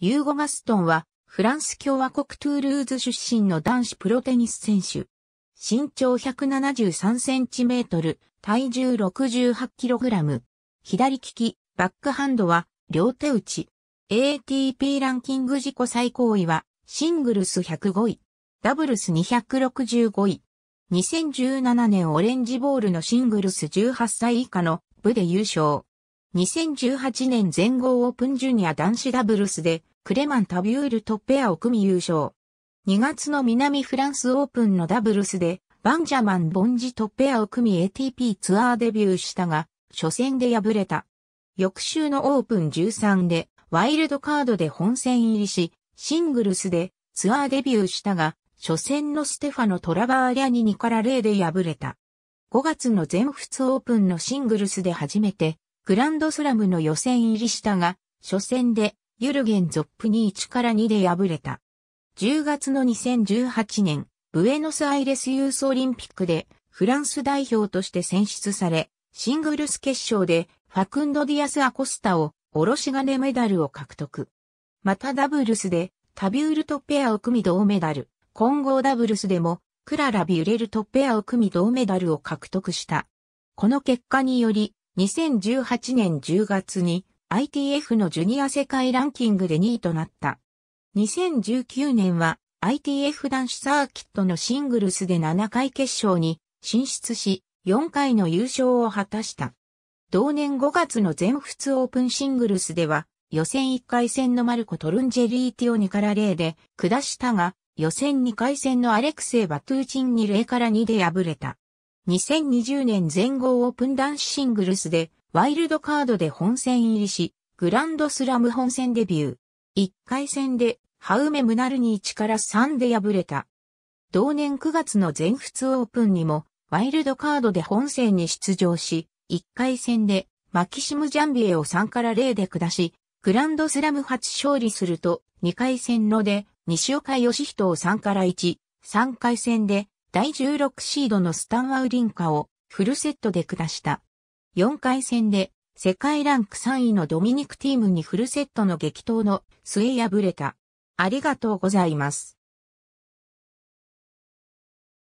ユーゴ・ガストンは、フランス共和国トゥールーズ出身の男子プロテニス選手。身長173センチメートル、体重68キログラム。左利き、バックハンドは、両手打ち。ATP ランキング自己最高位は、シングルス105位、ダブルス265位。2017年オレンジボールのシングルス18歳以下の部で優勝。2018年全豪オープンジュニア男子ダブルスでクレマン・タビュールトッペアを組み優勝。2月の南フランスオープンのダブルスでバンジャマン・ボンジトッペアを組み ATP ツアーデビューしたが、初戦で敗れた。翌週のオープン13でワイルドカードで本戦入りし、シングルスでツアーデビューしたが、初戦のステファノ・トラバーリャに2から0で敗れた。5月の全仏オープンのシングルスで初めてグランドスラムの予選入りしたが、初戦でユルゲン・ゾップに1から2で敗れた。10月の2018年、ブエノスアイレスユースオリンピックでフランス代表として選出され、シングルス決勝でファクンド・ディアス・アコスタをおろし金メダルを獲得。またダブルスでタビュールとペアを組み銅メダル、混合ダブルスでもクララ・ビュレルとペアを組み銅メダルを獲得した。この結果により2018年10月に ITF のジュニア世界ランキングで2位となった。2019年は ITF 男子サーキットのシングルスで7回決勝に進出し4回の優勝を果たした。同年5月の全仏オープンシングルスでは予選1回戦のマルコ・トルンジェリーティオ2から0で下したが予選2回戦のアレクセイ・バトゥーチンに0から2で敗れた。2020年全豪オープン男子シングルスでワイルドカードで本戦入りし、グランドスラム本戦デビュー。1回戦でハウメムナルニ1から3で敗れた。同年9月の全仏オープンにもワイルドカードで本戦に出場し、1回戦でマキシム・ジャンビエを3から0で下し、グランドスラム初勝利すると、2回戦ので西岡義人を3から1、3回戦で第16シードのスタンワウリンカをフルセットで下した。4回戦で世界ランク3位のドミニクティームにフルセットの激闘の末敗れた。ありがとうございます。